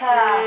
terra.